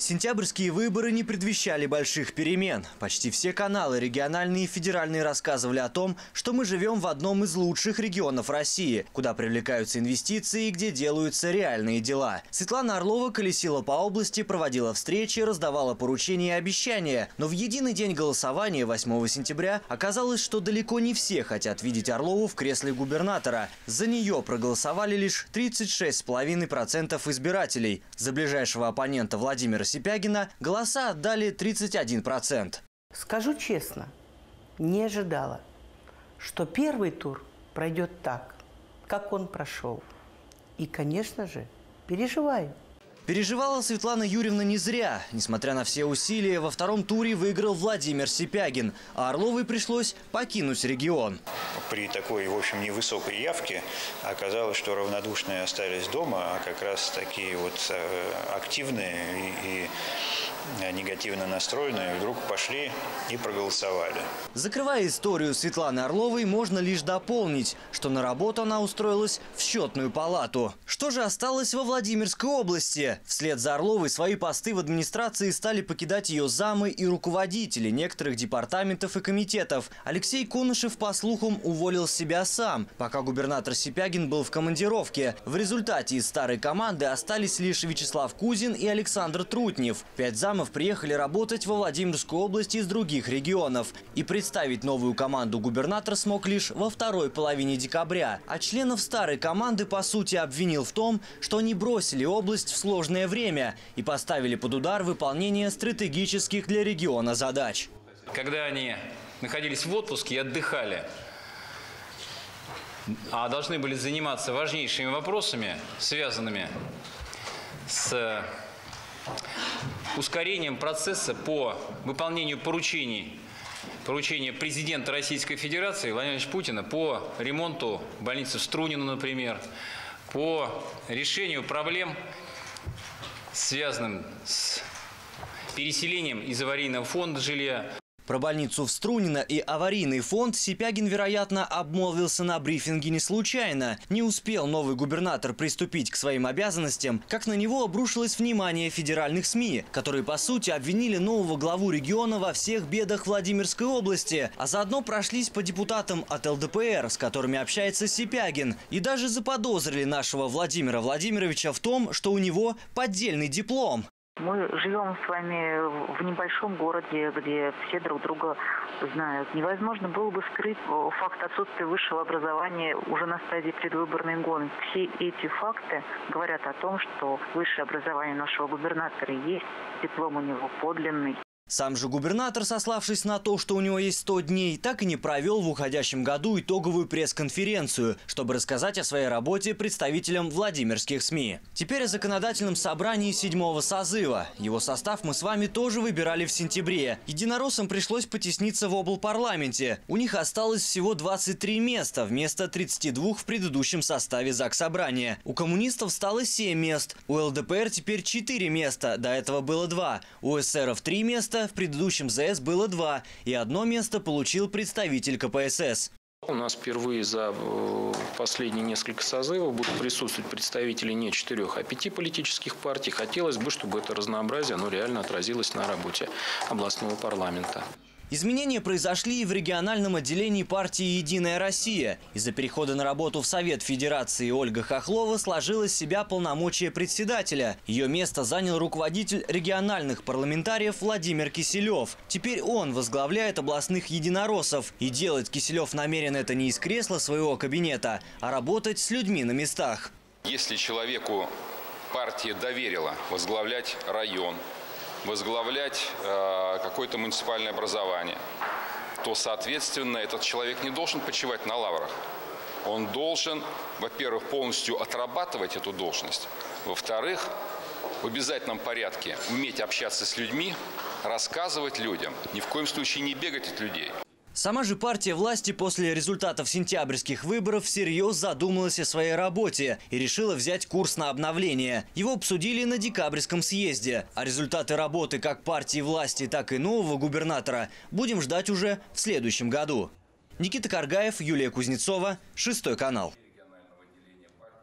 Сентябрьские выборы не предвещали больших перемен. Почти все каналы, региональные и федеральные, рассказывали о том, что мы живем в одном из лучших регионов России, куда привлекаются инвестиции и где делаются реальные дела. Светлана Орлова колесила по области, проводила встречи, раздавала поручения и обещания. Но в единый день голосования 8 сентября оказалось, что далеко не все хотят видеть Орлову в кресле губернатора. За нее проголосовали лишь 36,5% избирателей. За ближайшего оппонента Владимира Сипягина голоса отдали 31%. Скажу честно, не ожидала, что первый тур пройдет так, как он прошел. И, конечно же, переживаю. Переживала Светлана Юрьевна не зря. Несмотря на все усилия, во втором туре выиграл Владимир Сипягин, а Орловой пришлось покинуть регион. При такой, в общем, невысокой явке оказалось, что равнодушные остались дома, а как раз такие вот э, активные и, и негативно настроенные вдруг пошли и проголосовали. Закрывая историю Светланы Орловой, можно лишь дополнить, что на работу она устроилась в счетную палату. Что же осталось во Владимирской области? Вслед за Орловой свои посты в администрации стали покидать ее замы и руководители некоторых департаментов и комитетов. Алексей Конышев, по слухам, уволил себя сам, пока губернатор Сипягин был в командировке. В результате из старой команды остались лишь Вячеслав Кузин и Александр Трутнев. Пять замов приехали работать во Владимирскую область из других регионов. И представить новую команду губернатор смог лишь во второй половине декабря. А членов старой команды, по сути, обвинил в том, что они бросили область в сложное время и поставили под удар выполнение стратегических для региона задач. Когда они находились в отпуске и отдыхали, а должны были заниматься важнейшими вопросами, связанными с ускорением процесса по выполнению поручений поручения президента Российской Федерации Владимира Путина по ремонту больницы в Струнино, например, по решению проблем, связанным с переселением из аварийного фонда жилья. Про больницу в Струнино и аварийный фонд Сипягин, вероятно, обмолвился на брифинге не случайно. Не успел новый губернатор приступить к своим обязанностям, как на него обрушилось внимание федеральных СМИ, которые, по сути, обвинили нового главу региона во всех бедах Владимирской области, а заодно прошлись по депутатам от ЛДПР, с которыми общается Сипягин, и даже заподозрили нашего Владимира Владимировича в том, что у него поддельный диплом. Мы живем с вами в небольшом городе, где все друг друга знают. Невозможно было бы скрыть факт отсутствия высшего образования уже на стадии предвыборной гонки. Все эти факты говорят о том, что высшее образование нашего губернатора есть, диплом у него подлинный. Сам же губернатор, сославшись на то, что у него есть 100 дней, так и не провел в уходящем году итоговую пресс-конференцию, чтобы рассказать о своей работе представителям Владимирских СМИ. Теперь о законодательном собрании седьмого созыва. Его состав мы с вами тоже выбирали в сентябре. Единороссам пришлось потесниться в облпарламенте. У них осталось всего 23 места вместо 32 в предыдущем составе Заксобрания. У коммунистов стало 7 мест. У ЛДПР теперь 4 места, до этого было 2. У эсеров 3 места, места в предыдущем ЗС было два, и одно место получил представитель КПСС. У нас впервые за э, последние несколько созывов будут присутствовать представители не четырех, а пяти политических партий. Хотелось бы, чтобы это разнообразие оно реально отразилось на работе областного парламента. Изменения произошли и в региональном отделении партии «Единая Россия». Из-за перехода на работу в Совет Федерации Ольга Хохлова сложила с себя полномочия председателя. Ее место занял руководитель региональных парламентариев Владимир Киселев. Теперь он возглавляет областных единороссов. И делать Киселев намерен это не из кресла своего кабинета, а работать с людьми на местах. Если человеку партия доверила возглавлять район, возглавлять э, какое-то муниципальное образование, то, соответственно, этот человек не должен почивать на лаврах. Он должен, во-первых, полностью отрабатывать эту должность. Во-вторых, в обязательном порядке уметь общаться с людьми, рассказывать людям, ни в коем случае не бегать от людей. Сама же партия власти после результатов сентябрьских выборов всерьез задумалась о своей работе и решила взять курс на обновление. Его обсудили на декабрьском съезде. А результаты работы как партии власти, так и нового губернатора будем ждать уже в следующем году. Никита Каргаев, Юлия Кузнецова, Шестой канал.